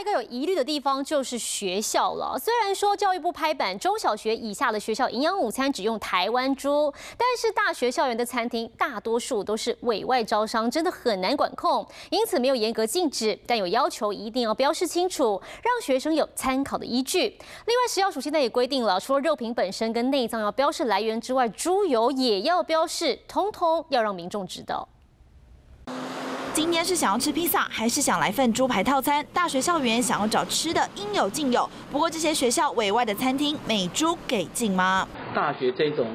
一个有疑虑的地方就是学校了。虽然说教育部拍板，中小学以下的学校营养午餐只用台湾猪，但是大学校园的餐厅大多数都是委外招商，真的很难管控。因此没有严格禁止，但有要求一定要标示清楚，让学生有参考的依据。另外，食药署现在也规定了，除了肉品本身跟内脏要标示来源之外，猪油也要标示，通通要让民众知道。今天是想要吃披萨，还是想来份猪排套餐？大学校园想要找吃的，应有尽有。不过这些学校委外的餐厅，美猪给劲吗？大学这种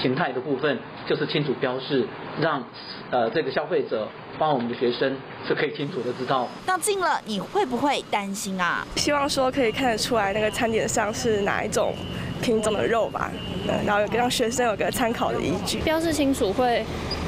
形态的部分，就是清楚标示，让呃这个消费者，帮我们的学生是可以清楚的知道。那进了，你会不会担心啊？希望说可以看得出来那个餐点上是哪一种品种的肉吧，然后让学生有个参考的依据。标示清楚会。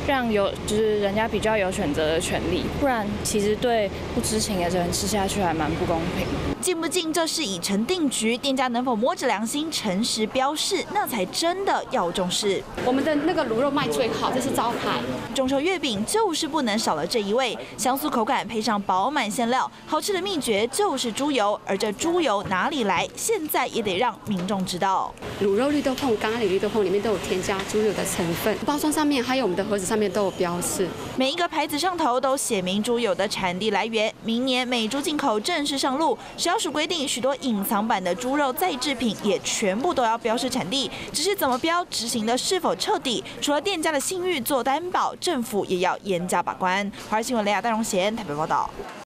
让有就是人家比较有选择的权利，不然其实对不知情的人吃下去还蛮不公平。进不进这是已成定局，店家能否摸着良心诚实标示，那才真的要重视。我们的那个卤肉卖最好，这是招牌。中秋月饼就是不能少了这一味，香酥口感配上饱满馅料，好吃的秘诀就是猪油。而这猪油哪里来？现在也得让民众知道。卤肉绿豆碰、咖喱绿豆碰里面都有添加猪油的成分，包装上面还有我们的盒子上。上面都有标示，每一个牌子上头都写明猪油的产地来源。明年美猪进口正式上路，食药署规定，许多隐藏版的猪肉再制品也全部都要标示产地。只是怎么标，执行的是否彻底，除和店家的信誉做担保，政府也要严加把关。华视新闻雷亚戴荣贤台北报道。